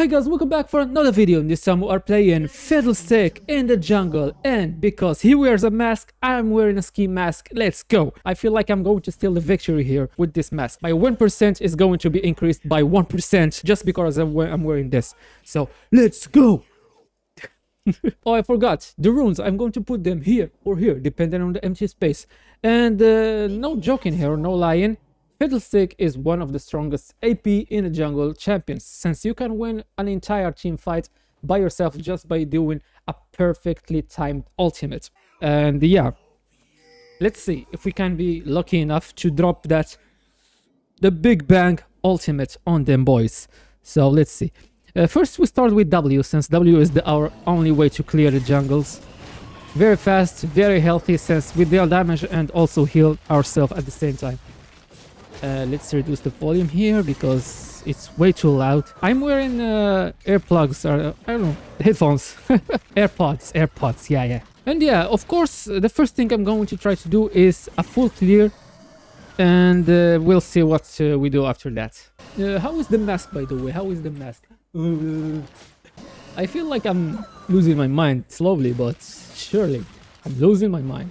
Hi guys, welcome back for another video. This time we are playing Fiddlestick in the jungle and because he wears a mask, I'm wearing a ski mask. Let's go. I feel like I'm going to steal the victory here with this mask. My 1% is going to be increased by 1% just because I'm, I'm wearing this. So let's go. oh, I forgot. The runes, I'm going to put them here or here, depending on the empty space. And uh, no joking here, no lying. Fiddlestick is one of the strongest AP in the jungle champions, since you can win an entire team fight by yourself just by doing a perfectly timed ultimate. And yeah, let's see if we can be lucky enough to drop that, the Big Bang ultimate on them boys. So let's see. Uh, first we start with W, since W is the, our only way to clear the jungles. Very fast, very healthy, since we deal damage and also heal ourselves at the same time. Uh, let's reduce the volume here because it's way too loud. I'm wearing uh, earplugs or I don't know headphones, AirPods, AirPods. Yeah, yeah. And yeah, of course, the first thing I'm going to try to do is a full clear, and uh, we'll see what uh, we do after that. Uh, how is the mask, by the way? How is the mask? I feel like I'm losing my mind slowly, but surely I'm losing my mind.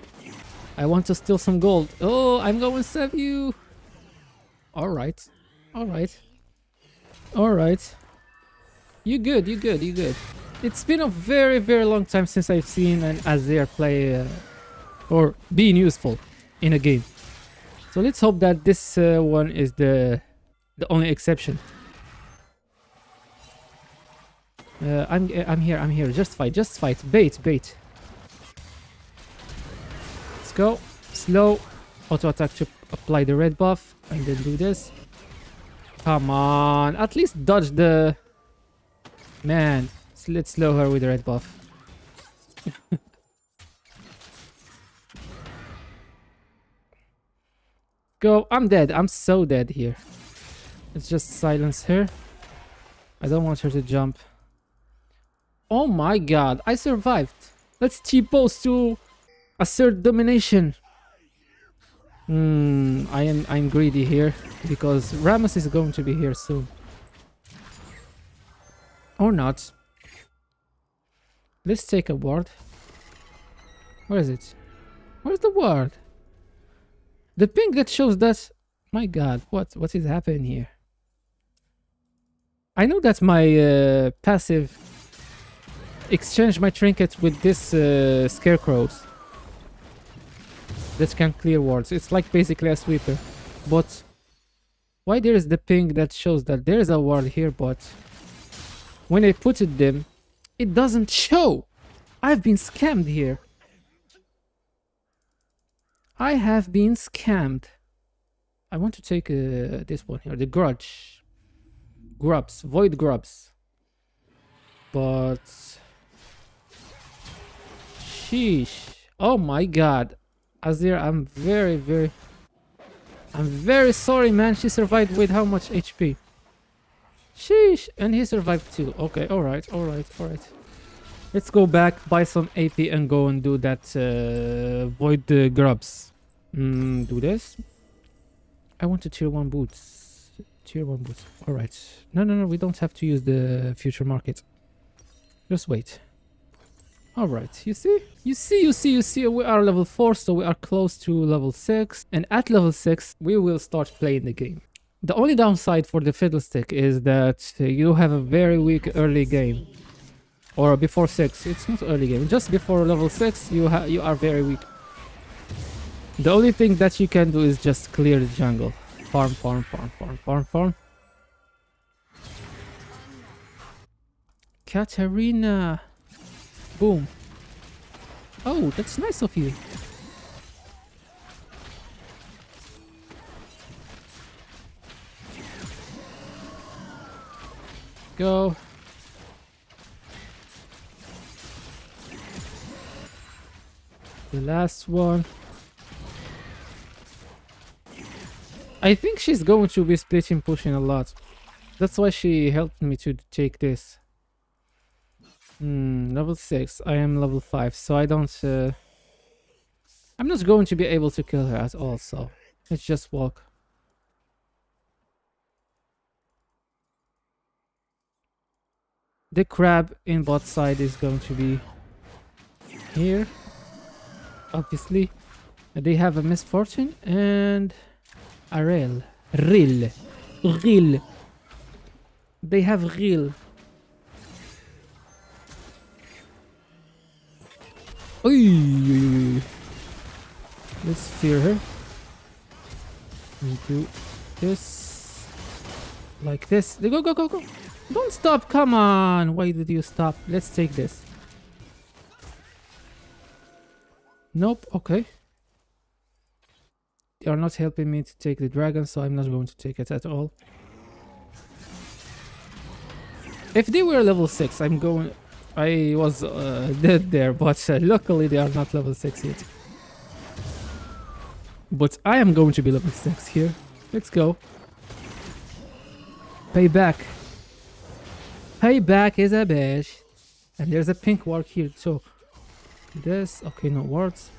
I want to steal some gold. Oh, I'm going to save you. All right. All right. All right. You good, you good, you good. It's been a very, very long time since I've seen an Azir play uh, or being useful in a game. So let's hope that this uh, one is the the only exception. Uh, I'm I'm here. I'm here. Just fight. Just fight. Bait. Bait. Let's go. Slow. Auto attack to apply the red buff and then do this. Come on. At least dodge the... Man. Let's slow her with the red buff. Go. I'm dead. I'm so dead here. Let's just silence her. I don't want her to jump. Oh my god. I survived. Let's T-pose to assert domination. Hmm, I am I'm greedy here because Rammus is going to be here soon. Or not. Let's take a ward. Where is it? Where's the ward? The ping that shows that my god, what what is happening here? I know that my uh, passive exchange my trinkets with this uh, scarecrows that can clear walls. It's like basically a sweeper. But why there is the ping that shows that there is a wall here, but when I put it them, it doesn't show. I've been scammed here. I have been scammed. I want to take uh, this one here, the grudge. Grubs, void grubs. But... Sheesh. Oh my god. Azir, I'm very, very... I'm very sorry, man. She survived with how much HP? Sheesh. And he survived too. Okay, alright, alright, alright. Let's go back, buy some AP and go and do that uh, void the grubs. Mm, do this. I want to tier 1 boots. Tier 1 boots. Alright. No, no, no, we don't have to use the future market. Just wait. Alright, you see? You see, you see, you see, we are level 4, so we are close to level 6. And at level 6, we will start playing the game. The only downside for the Fiddlestick is that you have a very weak early game. Or before 6, it's not early game, just before level 6 you, you are very weak. The only thing that you can do is just clear the jungle. Farm, farm, farm, farm, farm, farm. Katarina! Boom. Oh, that's nice of you. Go. The last one. I think she's going to be splitting pushing a lot. That's why she helped me to take this. Hmm, level 6. I am level 5, so I don't... Uh... I'm not going to be able to kill her at all, so... Let's just walk. The crab in bot side is going to be here. Obviously. They have a Miss Fortune and a rail. Rell. Rell. They have Rell. Oy. Let's fear her. We do this like this. Go, go, go, go. Don't stop. Come on. Why did you stop? Let's take this. Nope. Okay. They are not helping me to take the dragon, so I'm not going to take it at all. If they were level 6, I'm going... I was uh, dead there, but uh, luckily they are not level 6 yet. But I am going to be level 6 here. Let's go. Payback. Payback is a bitch. And there's a pink ward here, so... This... Okay, no wards.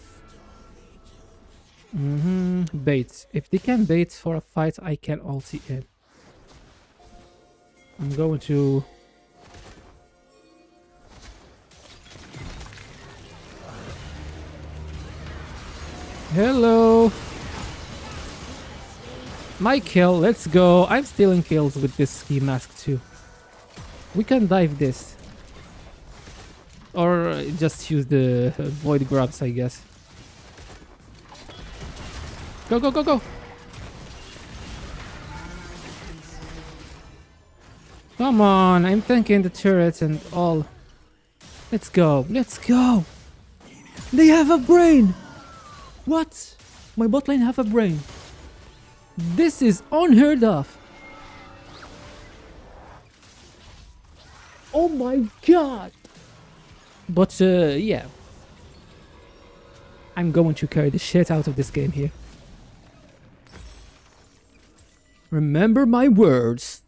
Mm -hmm. Bait. If they can bait for a fight, I can ulti in. I'm going to... Hello! My kill, let's go. I'm stealing kills with this ski mask too. We can dive this. Or uh, just use the void grubs, I guess. Go, go, go, go. Come on, I'm tanking the turrets and all. Let's go, let's go. They have a brain. What? My bot lane have a brain. This is unheard of. Oh my god. But uh, yeah. I'm going to carry the shit out of this game here. Remember my words.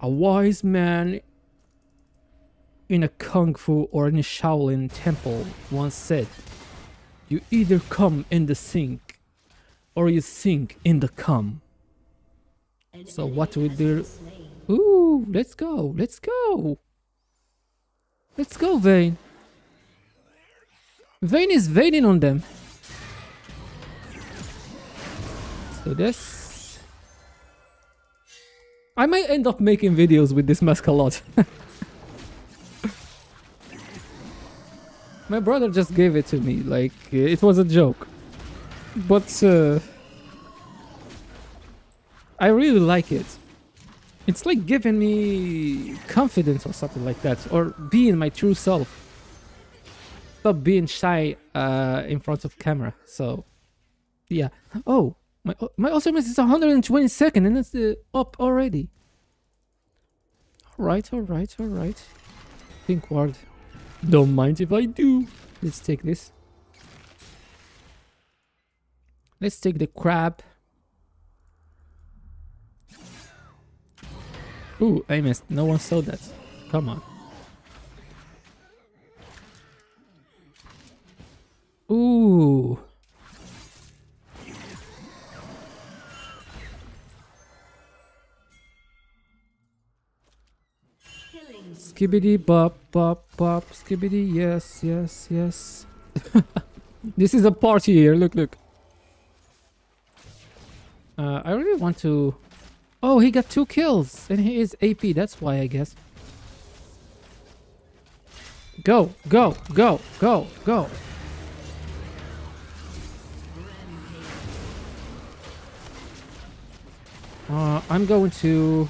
A wise man in a kung fu or in a Shaolin temple once said, You either come in the sink or you sink in the come. So what we do? Ooh, let's go, let's go. Let's go, Vayne. Vayne is veining on them. So this... I might end up making videos with this mask a lot. My brother just gave it to me, like it was a joke. But uh, I really like it. It's like giving me confidence or something like that, or being my true self. Stop being shy uh, in front of camera. So, yeah. Oh, my my ultimate is 122nd and it's uh, up already. Alright, alright, alright. Pink ward. Don't mind if I do. Let's take this. Let's take the crab. Ooh, I missed. No one saw that. Come on. Skibidi bop bop bop skibidi yes yes yes. this is a party here. Look look. Uh, I really want to. Oh, he got two kills and he is AP. That's why I guess. Go go go go go. Uh, I'm going to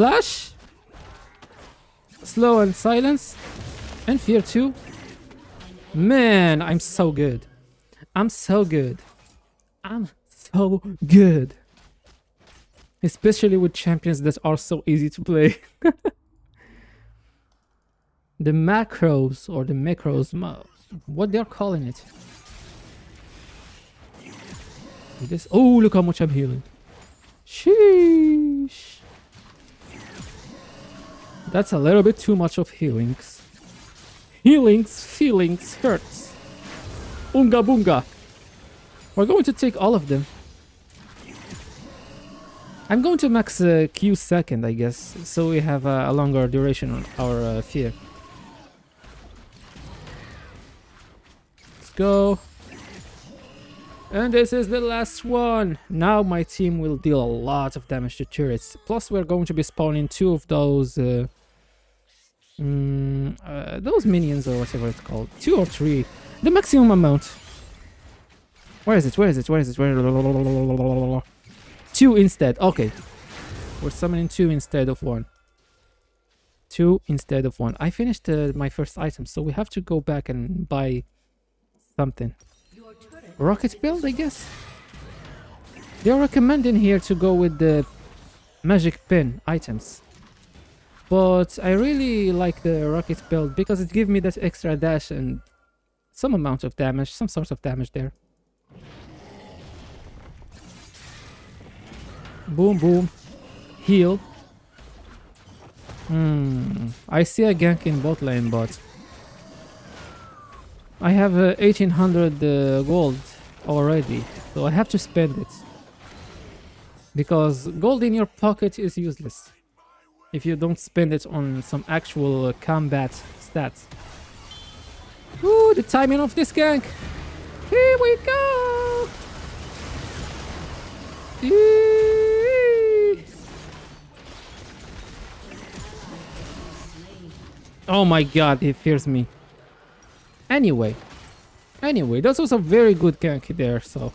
Flash. Slow and silence. And fear too. Man, I'm so good. I'm so good. I'm so good. Especially with champions that are so easy to play. the macros or the macros, what they're calling it. This. Oh, look how much I'm healing. Sheesh. That's a little bit too much of healings. Healings, feelings, hurts. Unga boonga. We're going to take all of them. I'm going to max uh, Q second, I guess, so we have uh, a longer duration on our uh, fear. Let's go. And this is the last one. Now my team will deal a lot of damage to turrets. Plus we're going to be spawning two of those... Uh, mm, uh, those minions or whatever it's called. Two or three. The maximum amount. Where is it? Where is it? Where is it? Where? Two instead. Okay. We're summoning two instead of one. Two instead of one. I finished uh, my first item, so we have to go back and buy something. Rocket belt, I guess? They're recommending here to go with the magic pen items. But I really like the rocket belt because it gives me that extra dash and some amount of damage, some sort of damage there. Boom, boom. Heal. Hmm. I see a gank in bot lane, but... I have uh, 1800 uh, gold already, so I have to spend it. Because gold in your pocket is useless. If you don't spend it on some actual uh, combat stats. Ooh, the timing of this gank! Here we go! Oh my god, he fears me. Anyway. Anyway, that was a very good gank there, so...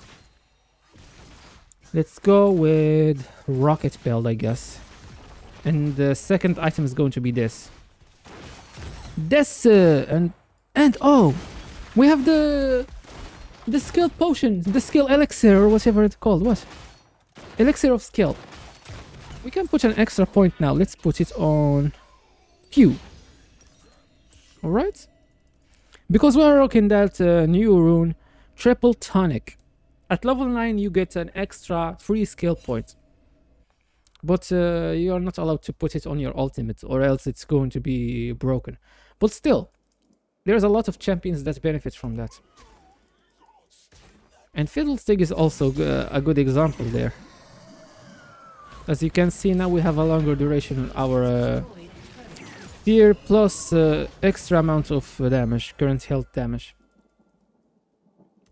Let's go with rocket belt, I guess. And the second item is going to be this. This, uh, and... And, oh! We have the... The skill potion, the skill elixir, or whatever it's called. What? Elixir of skill. We can put an extra point now. Let's put it on... Q. Alright? Because we're rocking that uh, new rune, Triple Tonic. At level 9 you get an extra free skill points. But uh, you are not allowed to put it on your ultimate or else it's going to be broken. But still, there's a lot of champions that benefit from that. And Fiddlestick is also uh, a good example there. As you can see now we have a longer duration on our uh, fear plus uh, extra amount of uh, damage, current health damage.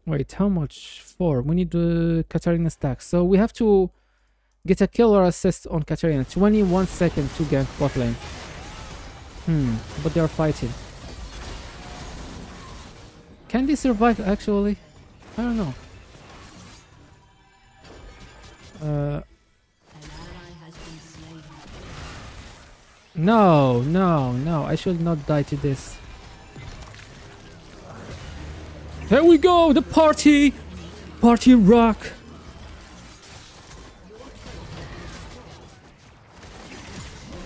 Wait, how much for? We need the Katarina stack. So we have to get a killer assist on Katarina. 21 seconds to gank bot lane. Hmm, but they are fighting. Can they survive actually? I don't know. Uh, no, no, no. I should not die to this. Here we go, the party! Party rock!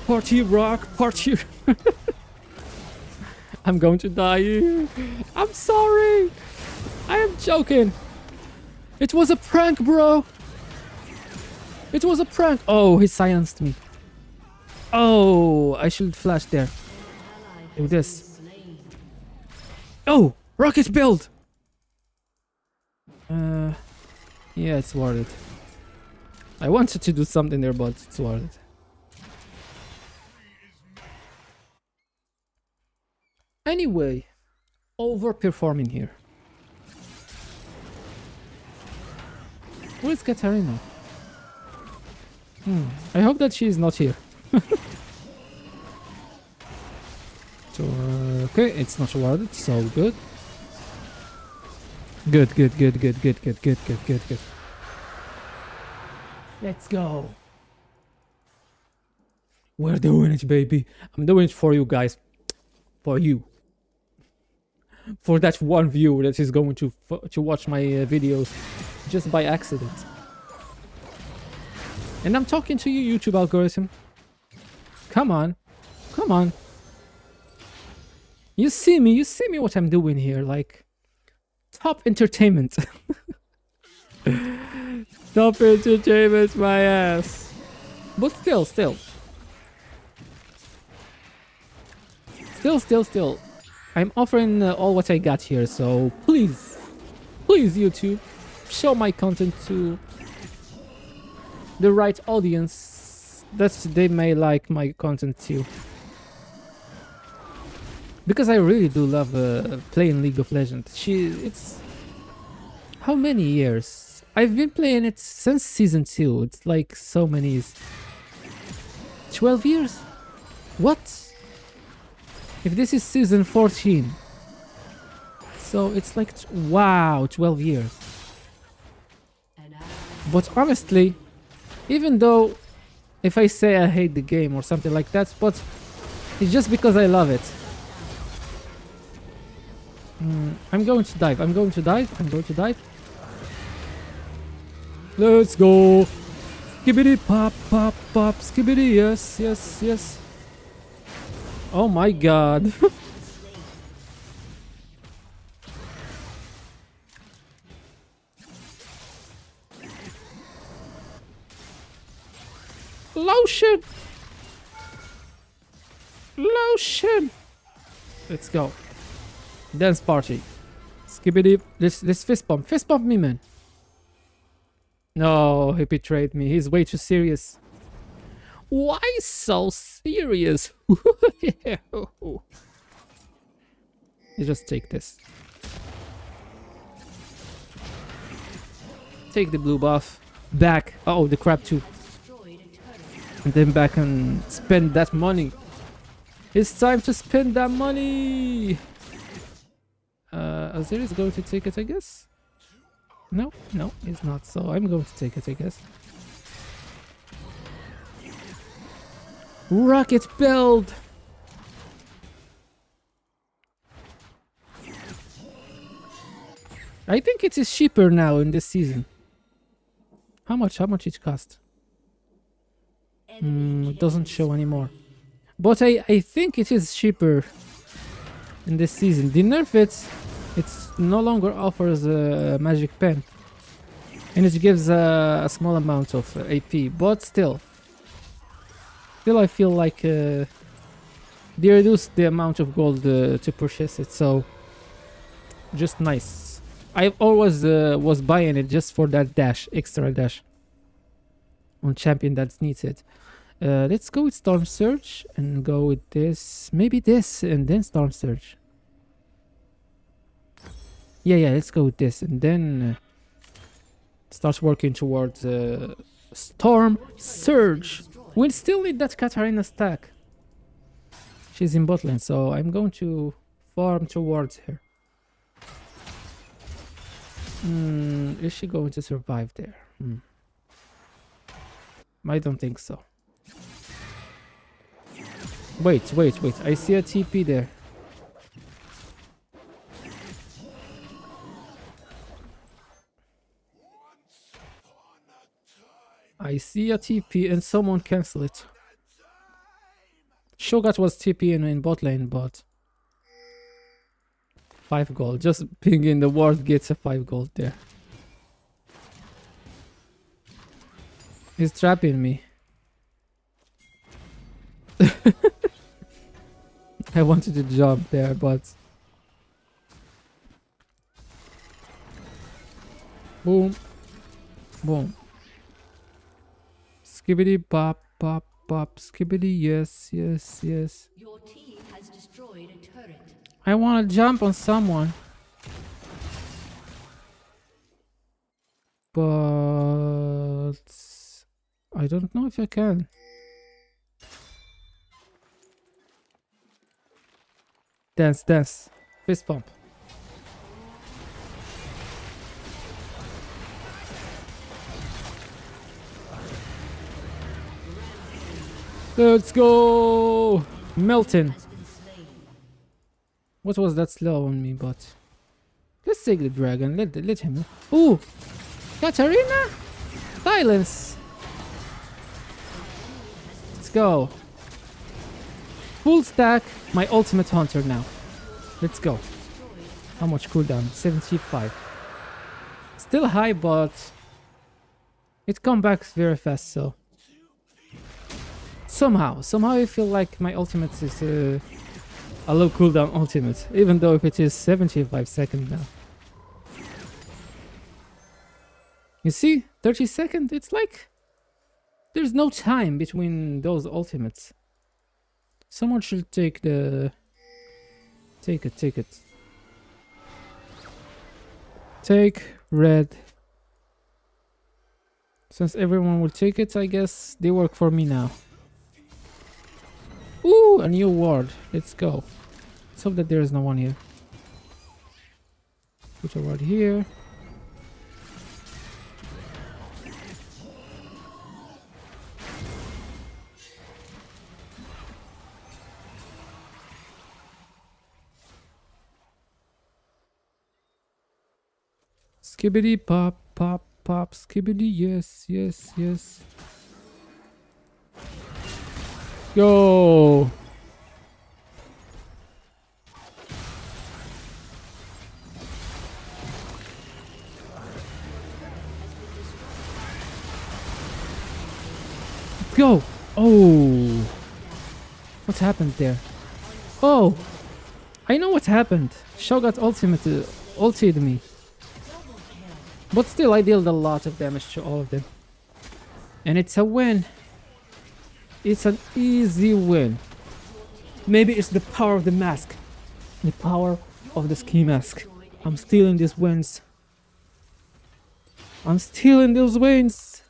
Party rock, party... I'm going to die. I'm sorry. I am joking. It was a prank, bro. It was a prank. Oh, he silenced me. Oh, I should flash there. Do this. Oh, rocket belt. Uh, yeah, it's worth it. I wanted to do something there, but it's worth it. Anyway, overperforming here. Where's Katarina? Hmm. I hope that she is not here. so, uh, okay, it's not warded, so good. Good, good, good, good, good, good, good, good, good, good. Let's go. We're doing it, baby. I'm doing it for you guys. For you for that one viewer that is going to to watch my uh, videos just by accident. And I'm talking to you, YouTube algorithm. Come on. Come on. You see me, you see me what I'm doing here, like top entertainment. top entertainment, my ass. But still, still. Still, still, still. I'm offering uh, all what I got here, so please, please YouTube, show my content to the right audience, that they may like my content too. Because I really do love uh, playing League of Legends. She, it's how many years? I've been playing it since season two. It's like so many. Twelve years? What? If this is season fourteen, so it's like wow, twelve years. But honestly, even though if I say I hate the game or something like that, but it's just because I love it. Mm, I'm going to dive. I'm going to dive. I'm going to dive. Let's go. Skibbity pop pop pop. Skibbity yes yes yes. Oh my god. Lotion. Lotion. Let's go. Dance party. Skibbity. Let's let's fist bump. Fist bump me, man. No, he betrayed me. He's way too serious. Why so serious? you just take this. Take the blue buff. Back. Oh, the crab too. And then back and spend that money. It's time to spend that money. Uh, Azir is going to take it, I guess. No, no, it's not. So I'm going to take it, I guess. Rocket belt. I think it is cheaper now in this season. How much? How much it cost? Mm, it doesn't show anymore. But I, I think it is cheaper in this season. The nerf it, it's no longer offers a magic pen. And it gives a, a small amount of AP, but still. Still I feel like uh, they reduced the amount of gold uh, to purchase it, so just nice. I always uh, was buying it just for that dash, extra dash on champion that needs it. Uh, let's go with Storm Surge and go with this. Maybe this and then Storm Surge. Yeah, yeah, let's go with this and then uh, start working towards uh, Storm Surge. We'll still need that Katarina stack. She's in bot lane, so I'm going to farm towards her. Hmm, is she going to survive there? Hmm. I don't think so. Wait, wait, wait. I see a TP there. I see a TP and someone cancel it. Shogat was TP in, bot lane, but 5 gold. Just being in the world gets a 5 gold there. He's trapping me. I wanted to jump there, but... Boom. Boom. Skibbity bop bop bop. Skibbity yes yes yes. Your team has destroyed a turret. I want to jump on someone. But... I don't know if I can. Dance, dance. Fist pump. Let's go! Melton. What was that slow on me, but... Let's take the dragon. Let, let him... Ooh! Katarina? Silence! Let's go. Full stack, my ultimate hunter now. Let's go. How much cooldown? 75. Still high, but it comes back very fast, so. Somehow, somehow I feel like my ultimate is uh, a low cooldown ultimate, even though if it is 75 seconds now. You see, 30 seconds, it's like There's no time between those ultimates. Someone should take the... Take it, take it. Take red. Since everyone will take it, I guess they work for me now. Ooh, a new ward. Let's go. Let's hope that there is no one here. Put a ward here. Skibbity pop, pop, pop, skibbity, yes, yes, yes. Go! Let's go! Oh! What happened there? Oh! I know what happened. Shao got ultimate, uh, ulted me. But still, I dealt a lot of damage to all of them. And it's a win. It's an easy win. Maybe it's the power of the mask. The power of the ski mask. I'm stealing these wins. I'm stealing those wins.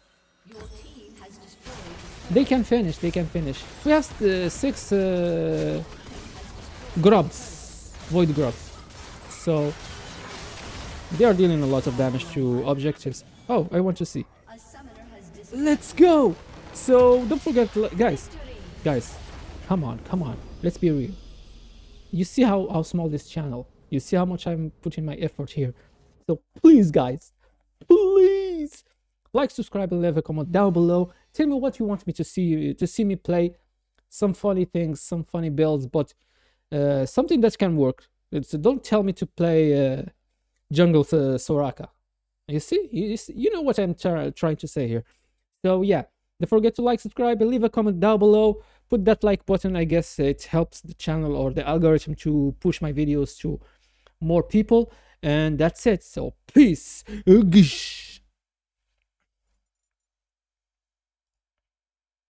They can finish, they can finish. We have uh, six uh, grubs, void grubs. So they are dealing a lot of damage to objectives. Oh, I want to see. Let's go! So don't forget, guys, guys, come on, come on. Let's be real. You see how, how small this channel. You see how much I'm putting my effort here. So please, guys, please like, subscribe, and leave a comment down below. Tell me what you want me to see to see me play. Some funny things, some funny builds, but uh, something that can work. It's, don't tell me to play uh, Jungle uh, Soraka. You see, you, you see- you know what I'm trying to say here. So yeah, don't forget to like, subscribe, and leave a comment down below. Put that like button. I guess it helps the channel or the algorithm to push my videos to more people. And that's it. So peace.